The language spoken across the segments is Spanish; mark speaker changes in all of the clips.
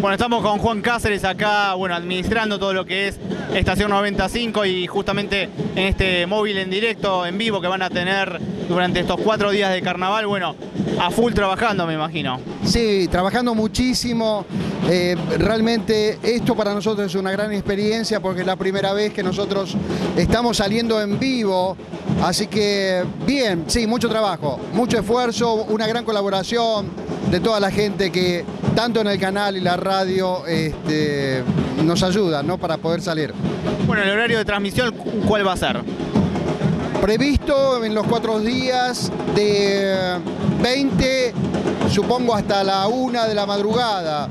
Speaker 1: Bueno, estamos con Juan Cáceres acá, bueno, administrando todo lo que es Estación 95 y justamente en este móvil en directo, en vivo que van a tener durante estos cuatro días de carnaval, bueno, a full trabajando me imagino.
Speaker 2: Sí, trabajando muchísimo. Eh, realmente esto para nosotros es una gran experiencia porque es la primera vez que nosotros estamos saliendo en vivo. Así que bien, sí, mucho trabajo, mucho esfuerzo, una gran colaboración de toda la gente que tanto en el canal y la radio este, nos ayuda ¿no? para poder salir.
Speaker 1: Bueno, el horario de transmisión, ¿cuál va a ser?
Speaker 2: Previsto en los cuatro días de 20, supongo hasta la una de la madrugada.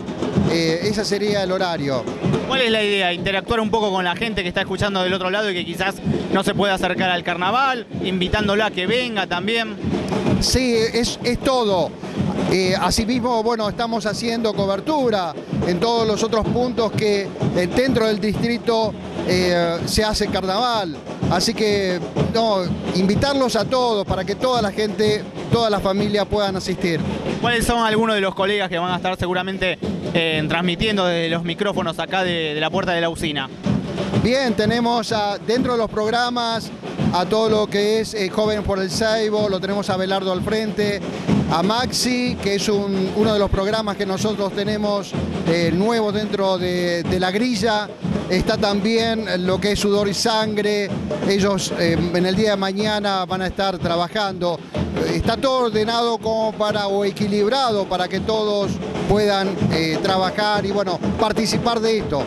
Speaker 2: Eh, ese sería el horario.
Speaker 1: ¿Cuál es la idea? Interactuar un poco con la gente que está escuchando del otro lado y que quizás no se puede acercar al carnaval, invitándola a que venga también.
Speaker 2: Sí, es, es todo. Eh, asimismo, bueno, estamos haciendo cobertura en todos los otros puntos que eh, dentro del distrito eh, se hace carnaval. Así que, no, invitarlos a todos para que toda la gente, toda la familia puedan asistir.
Speaker 1: ¿Cuáles son algunos de los colegas que van a estar seguramente transmitiendo desde los micrófonos acá de, la puerta de la usina?
Speaker 2: Bien, tenemos dentro de los programas a todo lo que es Joven por el Saibo, lo tenemos a Belardo al frente, a Maxi, que es uno de los programas que nosotros tenemos eh, nuevos dentro de, la grilla. Está también lo que es sudor y sangre. Ellos eh, en el día de mañana van a estar trabajando. Está todo ordenado como para o equilibrado para que todos puedan eh, trabajar y bueno, participar de esto.